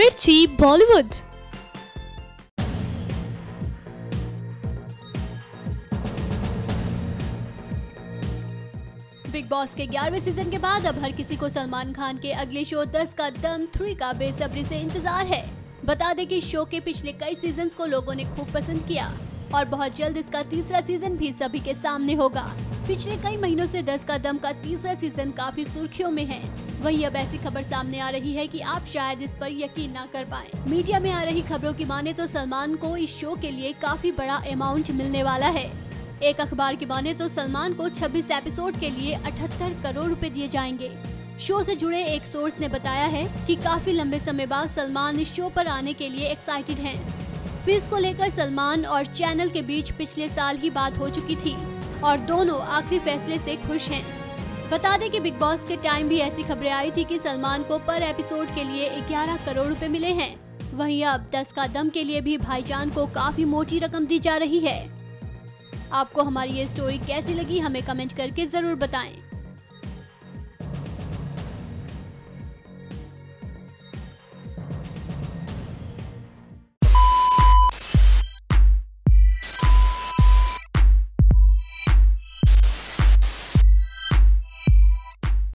मिर्ची, Bollywood. Big boss के ग्यारहवें सीज़न के बाद अब हर किसी को सलमान खान के अगले शो 10 का दम थ्री का बेसब्री से इंतज़ार है। बता दें कि शो के पिछले कई सीज़न को लोगों ने खूब पसंद किया और बहुत जल्द इसका तीसरा सीज़न भी सभी के सामने होगा। पिछले कई महीनों से दस का दम का तीसरा सीज़न काफ़ी सुर्खियों में है। वहीं अब ऐसी खबर सामने आ रही है कि आप शायद इस पर यकीन न कर पाए। मीडिया में आ रही खबरों की माने तो सलमान को इस शो के लिए काफ़ी बड़ा अमाउंट मिलने वाला है। एक अखबार की माने तो सलमान को 26 एपिसोड के लिए 78 करोड़ रुपए दिए जाएँगे। शो से जुड़े एक सोर्स ने बताया है कि काफ़ी लंबे समय बाद सलमान इस शो पर आने के लिए एक्साइटेड हैं। फ़ीस को लेकर सलमान और चैनल के बीच पिछले साल ही बात हो चुकी थी। और दोनों आखिरी फैसले से खुश हैं। बता दें कि बिग बॉस के टाइम भी ऐसी खबरें आई थी कि सलमान को पर एपिसोड के लिए 11 करोड़ रुपए मिले हैं। वहीं अब दस का दम के लिए भी भाईजान को काफ़ी मोटी रकम दी जा रही है। आपको हमारी ये स्टोरी कैसी लगी, हमें कमेंट करके ज़रूर बताएँ।